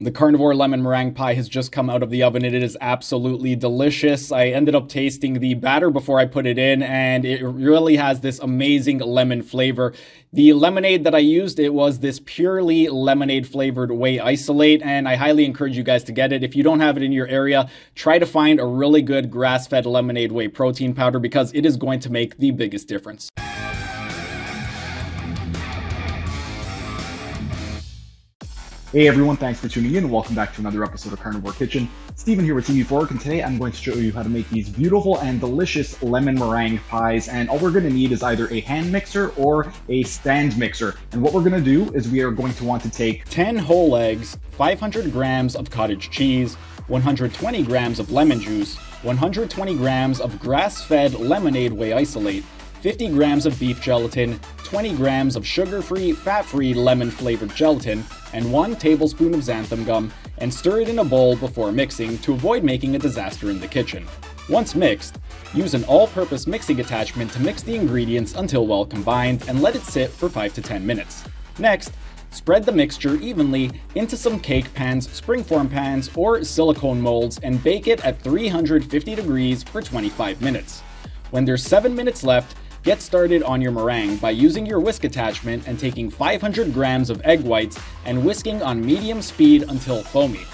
The carnivore lemon meringue pie has just come out of the oven. And it is absolutely delicious. I ended up tasting the batter before I put it in, and it really has this amazing lemon flavor. The lemonade that I used, it was this purely lemonade flavored whey isolate, and I highly encourage you guys to get it. If you don't have it in your area, try to find a really good grass-fed lemonade whey protein powder because it is going to make the biggest difference. Hey everyone, thanks for tuning in and welcome back to another episode of Carnivore Kitchen. Steven here with Team Youphoric and today I'm going to show you how to make these beautiful and delicious lemon meringue pies and all we're going to need is either a hand mixer or a stand mixer. And what we're going to do is we are going to want to take 10 whole eggs, 500 grams of cottage cheese, 120 grams of lemon juice, 120 grams of grass-fed lemonade whey isolate, 50 grams of beef gelatin, 20 grams of sugar-free, fat-free lemon-flavored gelatin, and 1 tablespoon of xanthan gum, and stir it in a bowl before mixing to avoid making a disaster in the kitchen. Once mixed, use an all-purpose mixing attachment to mix the ingredients until well combined and let it sit for 5 to 10 minutes. Next, spread the mixture evenly into some cake pans, springform pans, or silicone molds and bake it at 350 degrees for 25 minutes. When there's 7 minutes left, Get started on your meringue by using your whisk attachment and taking 500 grams of egg whites and whisking on medium speed until foamy.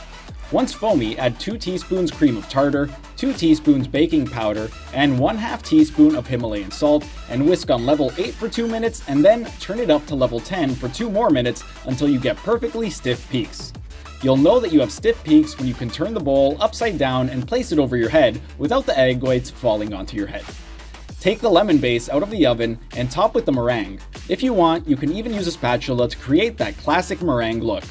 Once foamy, add 2 teaspoons cream of tartar, 2 teaspoons baking powder, and 1 2 teaspoon of Himalayan salt, and whisk on level 8 for 2 minutes, and then turn it up to level 10 for 2 more minutes until you get perfectly stiff peaks. You'll know that you have stiff peaks when you can turn the bowl upside down and place it over your head without the egg whites falling onto your head. Take the lemon base out of the oven and top with the meringue. If you want, you can even use a spatula to create that classic meringue look.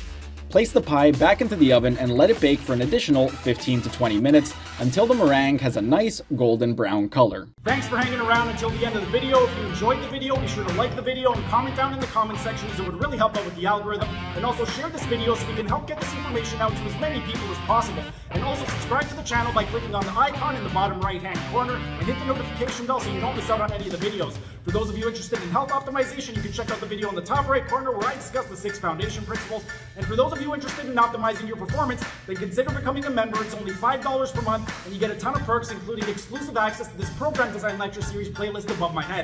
Place the pie back into the oven and let it bake for an additional 15 to 20 minutes until the meringue has a nice golden brown color. Thanks for hanging around until the end of the video. If you enjoyed the video, be sure to like the video and comment down in the comment section as it would really help out with the algorithm. And also share this video so we can help get this information out to as many people as possible. And also subscribe to the channel by clicking on the icon in the bottom right hand corner and hit the notification bell so you don't miss out on any of the videos. For those of you interested in health optimization, you can check out the video in the top right corner where I discuss the six foundation principles. And for those of you interested in optimizing your performance, then consider becoming a member. It's only $5 per month, and you get a ton of perks, including exclusive access to this program design lecture series playlist above my head.